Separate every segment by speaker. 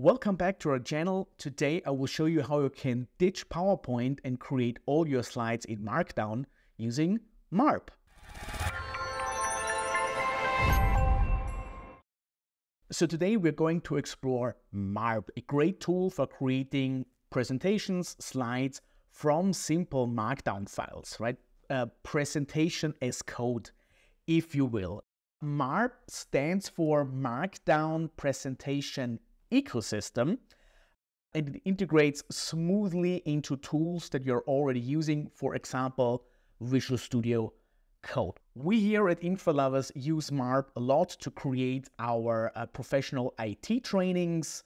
Speaker 1: Welcome back to our channel. Today I will show you how you can ditch PowerPoint and create all your slides in Markdown using MARP. So today we're going to explore MARP, a great tool for creating presentations, slides from simple Markdown files, right? Presentation as code, if you will. MARP stands for Markdown Presentation ecosystem and it integrates smoothly into tools that you're already using, for example, Visual Studio Code. We here at InfraLovers use MARP a lot to create our uh, professional IT trainings.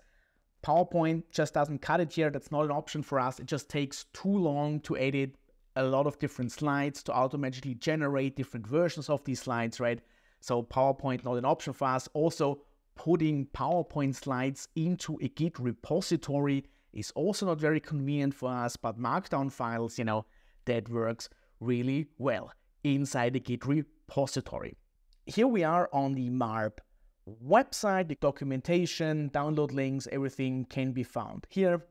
Speaker 1: PowerPoint just doesn't cut it here. That's not an option for us. It just takes too long to edit a lot of different slides to automatically generate different versions of these slides, right? So PowerPoint not an option for us. Also, putting PowerPoint slides into a Git repository is also not very convenient for us, but Markdown files, you know, that works really well inside the Git repository. Here we are on the MARP website, the documentation, download links, everything can be found here.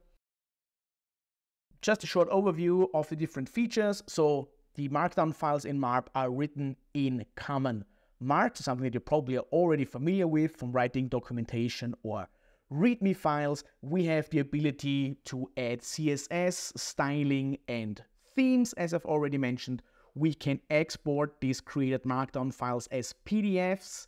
Speaker 1: Just a short overview of the different features. So the Markdown files in MARP are written in common Mark, something that you probably are already familiar with from writing documentation or README files, we have the ability to add CSS, styling, and themes, as I've already mentioned. We can export these created Markdown files as PDFs,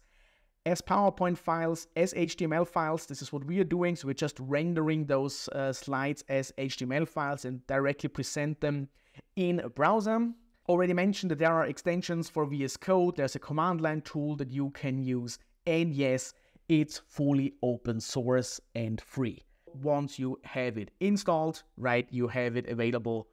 Speaker 1: as PowerPoint files, as HTML files. This is what we are doing. So we're just rendering those uh, slides as HTML files and directly present them in a browser. Already mentioned that there are extensions for VS Code. There's a command line tool that you can use. And yes, it's fully open source and free. Once you have it installed, right, you have it available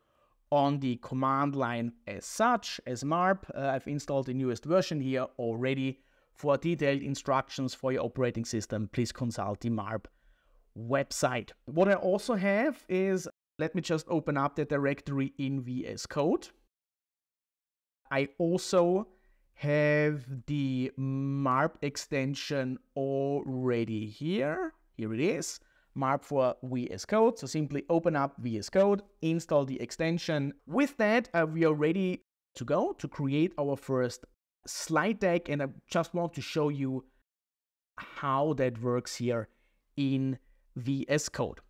Speaker 1: on the command line as such, as MARP. Uh, I've installed the newest version here already. For detailed instructions for your operating system, please consult the MARP website. What I also have is, let me just open up the directory in VS Code. I also have the MARP extension already here. Here it is, MARP for VS Code. So simply open up VS Code, install the extension. With that, uh, we are ready to go to create our first slide deck. And I just want to show you how that works here in VS Code.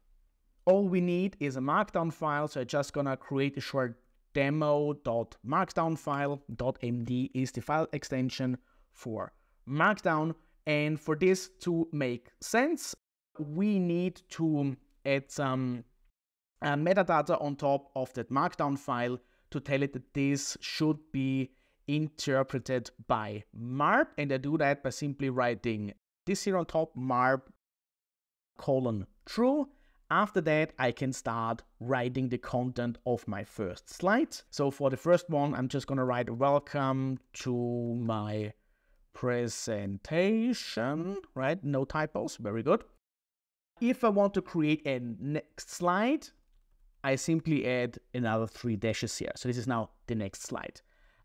Speaker 1: All we need is a markdown file. So I'm just gonna create a short demo.markdownfile.md is the file extension for Markdown. And for this to make sense, we need to add some uh, metadata on top of that Markdown file to tell it that this should be interpreted by MARP. And I do that by simply writing this here on top, MARP colon true. After that, I can start writing the content of my first slide. So for the first one, I'm just gonna write welcome to my presentation, right? No typos, very good. If I want to create a next slide, I simply add another three dashes here. So this is now the next slide.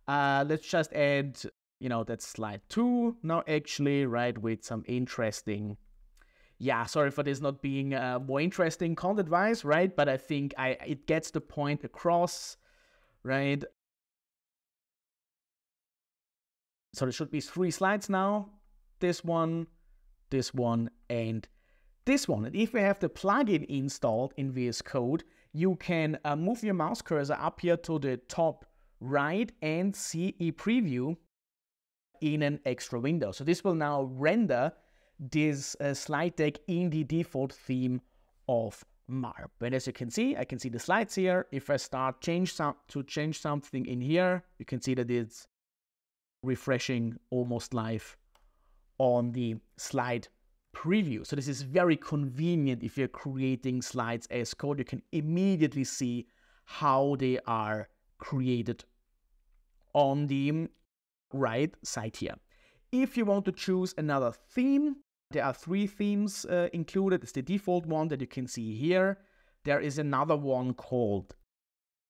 Speaker 1: Uh, let's just add, you know, that slide two now actually, right, with some interesting yeah, sorry for this not being uh, more interesting content-wise, right? But I think I it gets the point across, right? So there should be three slides now. This one, this one, and this one. And if you have the plugin installed in VS Code, you can uh, move your mouse cursor up here to the top right and see a preview in an extra window. So this will now render this uh, slide deck in the default theme of MARP. And as you can see, I can see the slides here. If I start change some to change something in here, you can see that it's refreshing almost live on the slide preview. So this is very convenient if you're creating slides as code. You can immediately see how they are created on the right side here. If you want to choose another theme, there are three themes uh, included. It's the default one that you can see here. There is another one called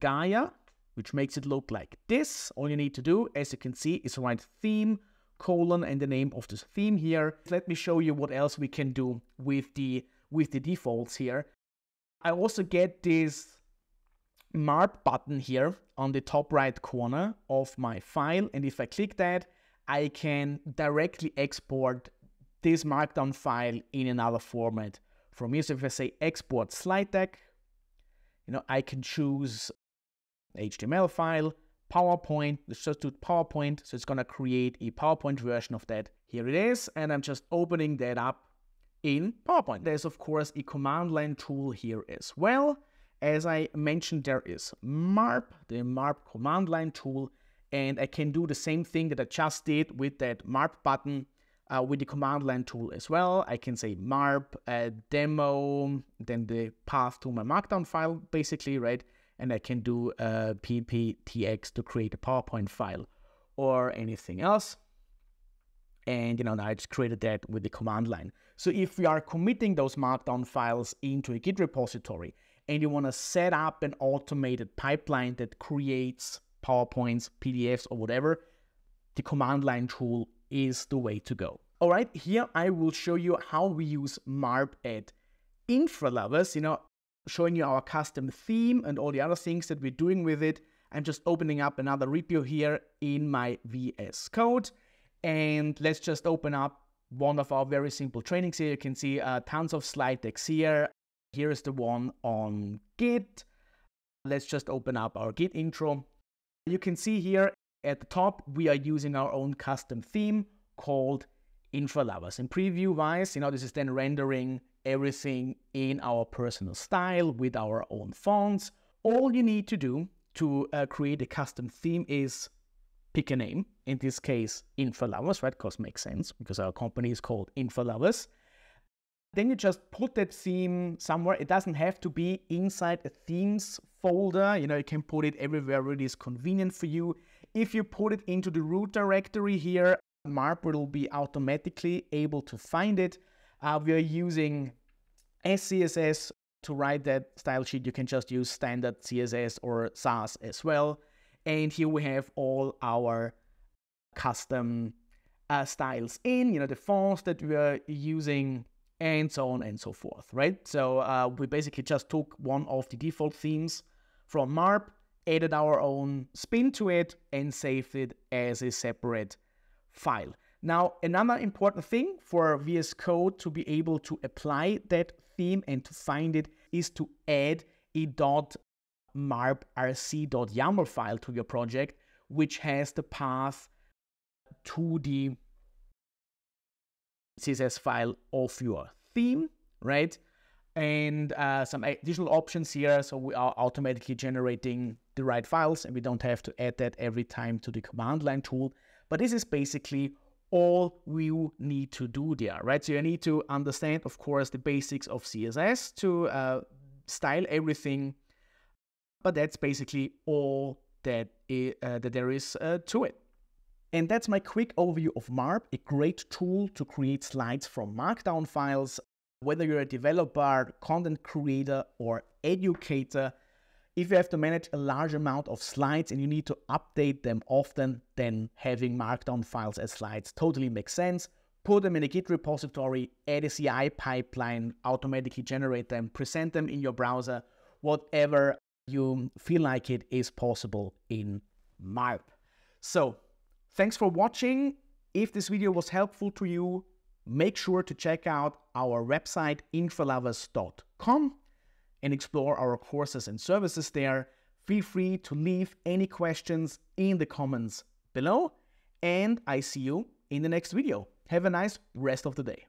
Speaker 1: Gaia, which makes it look like this. All you need to do, as you can see, is write theme colon and the name of this theme here. Let me show you what else we can do with the with the defaults here. I also get this marp button here on the top right corner of my file. And if I click that, I can directly export this markdown file in another format from here. So if I say export slide deck, you know, I can choose HTML file, PowerPoint, let's just do PowerPoint. So it's gonna create a PowerPoint version of that. Here it is, and I'm just opening that up in PowerPoint. There's of course a command line tool here as well. As I mentioned, there is MARP, the MARP command line tool, and I can do the same thing that I just did with that MARP button uh, with the command line tool as well. I can say marp uh, demo, then the path to my markdown file basically, right? And I can do uh, pptx to create a PowerPoint file or anything else. And you know, I just created that with the command line. So if we are committing those markdown files into a Git repository and you want to set up an automated pipeline that creates PowerPoints, PDFs, or whatever, the command line tool is the way to go. All right, here I will show you how we use MARP at infra InfraLovers, you know, showing you our custom theme and all the other things that we're doing with it. I'm just opening up another repo here in my VS Code. And let's just open up one of our very simple trainings here. You can see uh, tons of slide decks here. Here's the one on Git. Let's just open up our Git intro. You can see here at the top, we are using our own custom theme called InfraLovers. And preview wise, you know, this is then rendering everything in our personal style with our own fonts. All you need to do to uh, create a custom theme is pick a name. In this case, InfraLovers, right? Because makes sense because our company is called InfraLovers. Then you just put that theme somewhere. It doesn't have to be inside a themes folder. You know, you can put it everywhere it is convenient for you. If you put it into the root directory here, MARP will be automatically able to find it. Uh, we are using SCSS to write that style sheet. You can just use standard CSS or Sass as well. And here we have all our custom uh, styles in, you know, the fonts that we are using and so on and so forth, right? So uh, we basically just took one of the default themes from MARP added our own spin to it, and saved it as a separate file. Now, another important thing for VS Code to be able to apply that theme and to find it is to add a .marprc.yaml file to your project, which has the path to the CSS file of your theme, right? And uh, some additional options here. So we are automatically generating the right files and we don't have to add that every time to the command line tool. But this is basically all we need to do there, right? So you need to understand, of course, the basics of CSS to uh, style everything. But that's basically all that, uh, that there is uh, to it. And that's my quick overview of MARP, a great tool to create slides from markdown files whether you're a developer, content creator, or educator, if you have to manage a large amount of slides and you need to update them often, then having markdown files as slides totally makes sense. Put them in a Git repository, add a CI pipeline, automatically generate them, present them in your browser, whatever you feel like it is possible in MARP. So, thanks for watching. If this video was helpful to you, make sure to check out our website infralovers.com and explore our courses and services there. Feel free to leave any questions in the comments below, and I see you in the next video. Have a nice rest of the day.